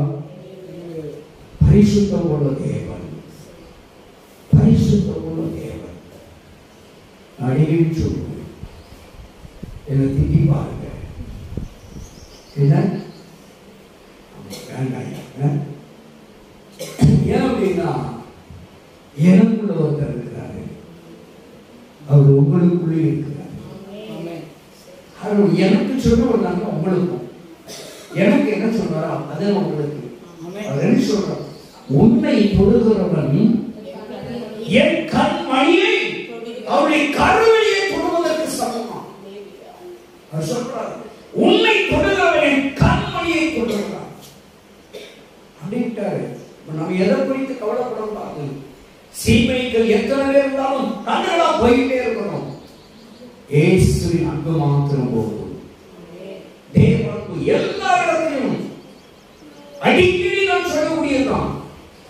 பரிசுத்தம் உள்ள தேவன் பரிசுத்தம் உள்ள தேவன் அடிக்கடி சொல்லுவேன் என்னை திட்டி பாருங்க என்ன வேண்டாம் ஐயா. ஆ? ஏன் அப்படின்னா எனக்குள்ள ஒருத்தர் இருக்கிறாரு அவர் உங்களுக்குள்ளே இருக்கிறார் அவர் எனக்கு சொன்ன ஒரு நன்மை உங்களுக்கும் எனக்கு என்ன சொன்னாரோ அதே உங்களுக்கு அவர் என்ன சொல்றார் உன்னை தொடுகிறவன் என் கண்மணியை அவருடைய கருவியை தொடுவதற்கு சமமா அவர் சொல்றார் உன்னை தொடுகிறவன் என் கண்மணியை தொடுகிறான் அப்படின்ட்டாரு இப்ப நம்ம எதை குறித்து கவலைப்படக்கூடாது சீமைகள் எத்தனை பேர் இருந்தாலும் நாங்களா போயிட்டே இருக்கணும் ஏசுவின் அன்பு மாத்திரம் போதும் தேவன்பு எல்லா இடத்திலும் அடிக்கடி நான் சொல்லக்கூடியதுதான்.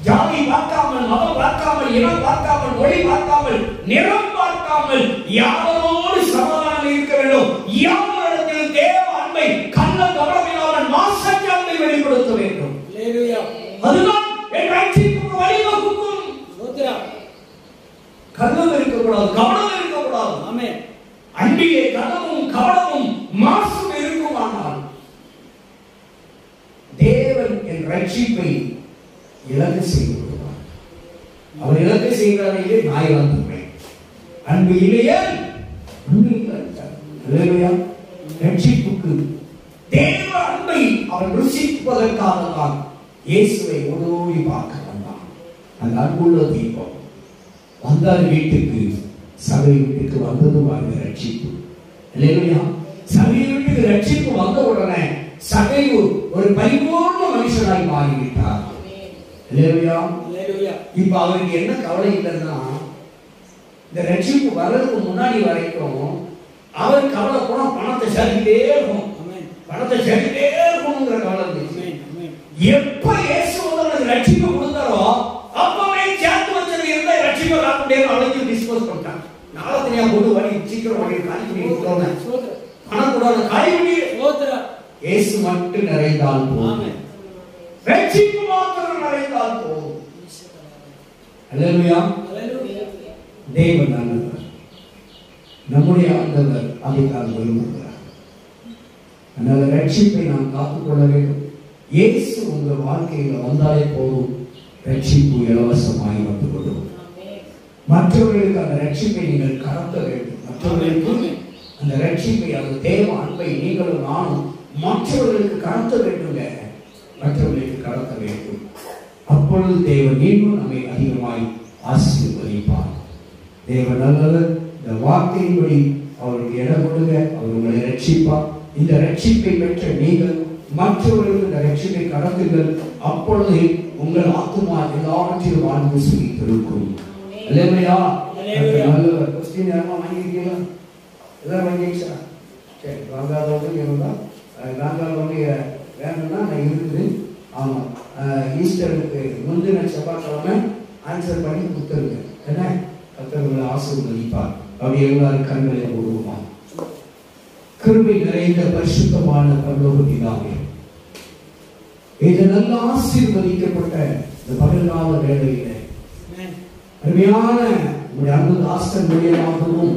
ஜாதி பார்க்காமல் மதம் பார்க்காமல் இனம் பார்க்காமல் மொழி பார்க்காமல் நிறம் பார்க்காமல் யாரோடு சமாதானம் இருக்க வேண்டும். யாரிடத்தில் தேவ அன்பை கள்ள கவனமில்லாமல் மாசச்சாந்தை வெளிப்படுத்த வேண்டும். அதுதான் என் ரட்சிப்புக்கு வழிவகுக்கும். கள்ளம் இருக்கக்கூடாது கவனம் இருக்கக்கூடாது. அன்பிலே கனமும் கவனமும் மாசும் இருக்குமானால் தேவன் என் ரட்சிப்பை இழந்து செய்து விடுவார் அவர் இழந்து செய்கிறாரையே நான் இழந்துள்ளேன் அன்பு இல்லையே? அன்பு இல்லை ரட்சிப்புக்கு தேவ அன்பை அவன் ருசிப்பதற்காக தான் இயேசுவை உதவி பார்க்க வந்தான். அந்த அன்புள்ள தீபம் வந்தார் வீட்டுக்கு சபை வீட்டுக்கு வந்ததும் அந்த ரட்சிப்பு. இல்லையா சபை வீட்டுக்கு ரட்சிப்பு வந்த உடனே சபை ஒரு- பரிபூர்ண மனுஷனாய் மாறிவிட்டார். இப்ப அவருக்கு என்ன கவலை இல்லைன்னா இந்த ரட்சிப்பு வர்றதுக்கு முன்னாடி வரைக்கும் அவர் கவலை போனா பணத்தை சேர்த்துட்டே இருக்கும். பணத்தை சேர்த்துட்டே இருக்கணுங்கிற கவலை இருந்துச்சு எப்ப இயேசு வந்து ரட்சிப்பு கொடுத்தாரோ அப்பவே சேர்த்து வச்சது இருந்தா ரட்சிப்பை காக்க முடியாது அழைச்சு டிஸ்போஸ் பண்ணிட்டான் நாளை தனியா கொண்டு வழி சீக்கிரம் வழி காலி பண்ணி பணம் கூடாது காலி பண்ணி இயேசு மட்டும் நிறைந்தால் போதும். ரட்சிப்பு மாத்திரம் நிறைந்தால் போதும். அல்லேலூயா தேவன் நல்லவர். நம்முடைய ஆண்டவர் அதைத்தான் விரும்புகிறார் அதனால ரட்சிப்பை நாம் காத்துக்கொள்ள வேண்டும். இயேசு உங்கள் வாழ்க்கையில் வந்தாலே போதும். ரட்சிப்பு இலவசமாய் வந்து விடும் மற்றவர்களுக்கு அந்த ரட்சிப்பை நீங்கள் கடத்த வேண்டும். மற்றவர்களுக்கு அந்த ரட்சிப்பை அந்த தேவ அன்பை நீங்களும் நானும் மற்றவர்களுக்கு கடத்த வேண்டுங்க. மற்றவர்களுக்கு கடத்த வேண்டும். அப்பொழுது தேவன் மீண்டும் நம்மை அதிகமாய் ஆசீர்வதிப்பார். தேவன் நல்லவர். இந்த வார்த்தையின்படி அவருக்கு இடம் கொடுங்க. அவர் உங்களை ரட்சிப்பார். இந்த ரட்சிப்பை பெற்ற நீங்கள் மற்றவர்களுக்கு இந்த ரட்சிப்பை கடத்துங்கள். அப்பொழுது உங்கள் ஆத்துமா எல்லாவற்றிலும் வாழ்ந்து சுகித்திருக்கும் இல்லையா அல்லேலூயா. நல்ல கொஸ்டின் யாரும் வாங்கியிருக்கீங்களா? எல்லாரும் வாங்கிடுச்சா சரி வாங்காதவங்க இருந்தா அஹ், வாங்காதவங்க வேணும்னா நான் இருக்குது ஆமாம் ஈஸ்டருக்கு முந்தின செவ்வாய்க்கிழமை ஆன்சர் பண்ணி கொடுத்துருங்க. என்ன? கத்தர்களை ஆசீர்வதிப்பார் அப்படி எல்லாரும் கண்களை போடுவோமா கிருபை நிறைந்த பரிசுத்தமான பரலோக பிதாவே. இது நல்ல ஆசீர்வதிக்கப்பட்ட இந்த வேளையிலே Amen. அருமையான உங்களுடைய அன்பு தாஸ்தன் மூலியமாகவும்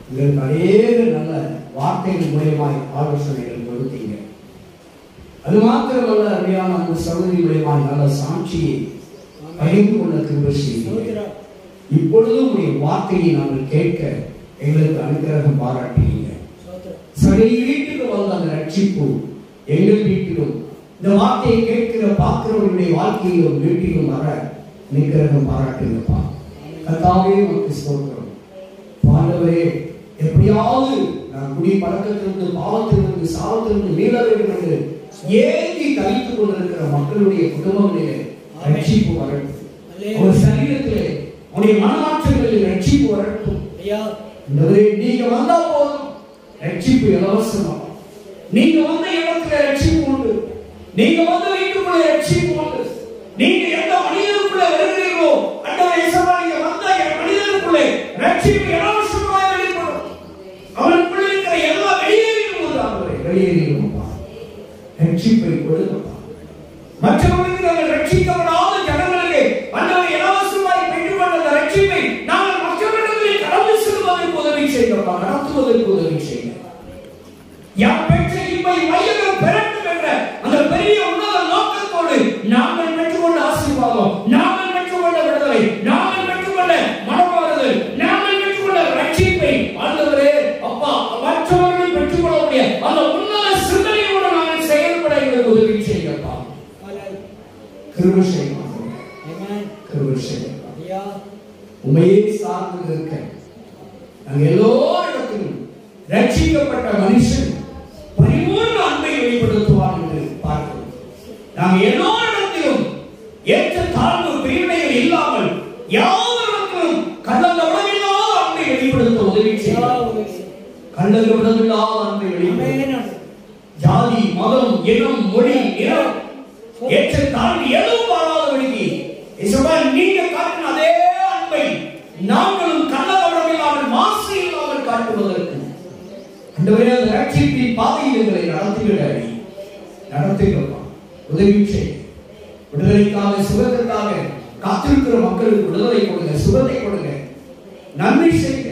உங்களுக்கு அநேக நல்ல வார்த்தைகள் மூலியமாய் ஆலோசனைகள் அது மாத்திரமல்ல அருமையான அந்த சகோதரி மூலியமாய் நல்ல சாட்சியை பகிர்ந்து கொள்ள கிருபை செய்தீங்க ஸ்தோத்திரம். இப்பொழுது உங்களுடைய வார்த்தையை நாங்கள் கேட்க எங்களுக்கு அனுகிரகம் பாராட்டுகிறீங்க. சரி வீட்டுக்கு வந்த அந்த ரட்சிப்பு எங்கள் வீட்டிலும் இந்த வார்த்தையை கேட்கிற பார்க்கிறவர்களுடைய வாழ்க்கையிலும் வீட்டிலும் வர அனுகிரகம் பாராட்டுங்கப்பா. கத்தாவே உனக்கு சொல்கிறோம் பாண்டவரே எப்படியாவது நான் குடி பழக்கத்திலிருந்து பாவத்திலிருந்து சாவத்திலிருந்து மீள வேண்டும் என்று ஏங்கி தவித்துக் கொண்டிருக்கிற மக்களுடைய குடும்பங்களிலே ரட்சிப்பு வரட்டும் ஒரு சரீரத்திலே உடைய மனமாற்றங்களில் ரட்சிப்பு வரட்டும் நீங்க வந்தா போதும். ரட்சிப்பு இலவசமா நீங்க வந்த இடத்துல ரட்சிப்பு உண்டு. நீங்க வந்த வீட்டுக்குள்ள ரட்சிப்பு உண்டு. நீங்க எந்த மனிதனுக்குள்ள வருகிறீர்களோ அந்த இயேசுவா நீங்க வந்த மனிதனுக்குள்ளே ரட்சிப்பு இலவசமாக வெளிப்படும். அவனுக்குள்ள இருக்கிற எல்லா வெளியேறியும் ஆண்டவரே. மற்றவர்களுக்கு நாங்கள் ரட்சிக்கப்படாத ஜனங்களுக்கு அந்தவர் இலவசமாய் பெற்றுக்கொண்ட அந்த ரட்சிப்பை நாங்கள் மற்றவர்களுக்கு கடந்து செல்வதற்கு உதவி செய்யப்பா நடத்துவதற்கு உதவி செய்ய யார் பெற்ற இம்மை மையங்கள் பெறட்டும் என்ற அந்த பெரிய உன்னத நோக்கத்தோடு நாங்கள் பெற்றுக்கொண்ட ஆசீர்வாதம் நாங்கள் பெற்றுக்கொண்ட விடுதலை நாங்கள் பெற்றுக்கொண்ட மனமாறுதல் நாங்கள் பெற்றுக்கொண்ட ரட்சிப்பை ஆண்டவரே அப்பா மற்றவர்கள் பெற்றுக்கொள்ளக்கூடிய அந்த உன்னத சிந்தனையோடு நாங்கள் செயல்பட எங்களுக்கு உதவி செய்யப்பா ஹalleluya. கிருபை செய்யப்பா Amen. கிருபை செய்யப்பா ஐயா உண்மையே சார்ந்து இருக்க நாங்கள் எல்லோரிடத்திலும் ரட்சிக்கப்பட்ட மனுஷன் பரிபூர்ண அன்பை வெளிப்படுத்துவார் என்று பார்க்கிறோம் நாங்கள் எல்லோரிடத்திலும் ஏற்ற தாழ்வு பிரிவினைகள் இல்லாமல் யாவரிடத்திலும் கண்டந்த உடவில்லாத அன்பை வெளிப்படுத்த உதவி ஐயா செய்வார் உதவி செய்யும். கண்டந்த உடவில்லாத அன்பை வெளிப்படுத்த Amen ஆண்டவரே. ஜாதி மதம் இனம் மொழி நிறம் ஏற்ற தாழ்வு எதுவும் பாராதபடிக்கு இசபா நீங்க காட்டின அதே அன்பை நாங்களும் கள்ளகவடம் இல்லாமல் மாசு இல்லாமல் காட்டுவதற்கு அந்தவரே அந்த ரட்சிப்பின் பாதையில் எங்களை நடத்துகிற அடி நடத்துகிறப்பா உதவி செய் விடுதலைக்காக சுகத்திற்காக காத்திருக்கிற மக்களுக்கு விடுதலை கொடுங்க சுகத்தை கொடுங்க நன்மை செய்க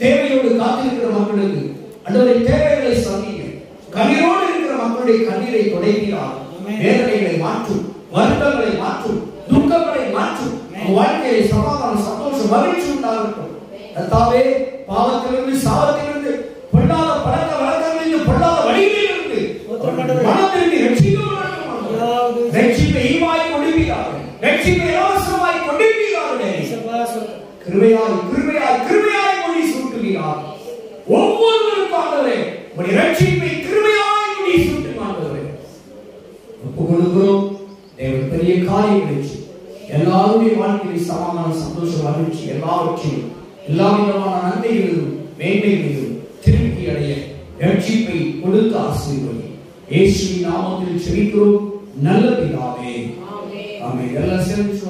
தேவையோடு காத்திருக்கிற அன்றவரை தேவைகளை சந்திங்க கண்ணீரோடு இருக்கிற மக்களுடைய கண்ணீரை ஆமென். வேதனைகளை மாற்றும் வருத்தங்களை மாற்றும் துக்கங்களை மாற்றும். வாழ்க்கையை சமாதானம் சந்தோஷம் மகிழ்ச்சி உண்டாகட்டும். பாவத்திலிருந்து சாவத்திலிருந்து பொல்லாத பழக்க வழக்கங்களிலிருந்து பொல்லாத வழிகளிலிருந்து மனதிற்கு ரட்சிக்கப்படட்டும் ரட்சிப்பை ஈவாய் கொடுப்பீராக ரட்சிப்பை இலவசமாய் கொடுப்பீராக இயேசுவா ஸ்தோத்திரம். கிருபையாய் கிருபையாய் கிருபையாய் மொழி சூட்டுகிறார் ஒவ்வொருவருக்கும் ஆண்டவரே உடைய ரட்சிப்பை கிருபையாய் மொழி சூட்டுகிறார் ஒப்பு கொடுக்கிறோம் தேவன் பெரிய காரியங்களை செய்யும். எல்லாருடைய வாழ்க்கையில் சமாதான சந்தோஷம் மகிழ்ச்சி எல்லாவற்றையும் எல்லா விதமான நன்மைகளிலும் மேன்மைகளிலும் திருப்தி அடைய ரட்சிப்பை கொடுத்து ஆசீர்வதி. இயேசுவின் நாமத்தில் செபிக்கிறோம். நல்ல பிதாவே. ஆமென். எல்லாம் சேர்ந்து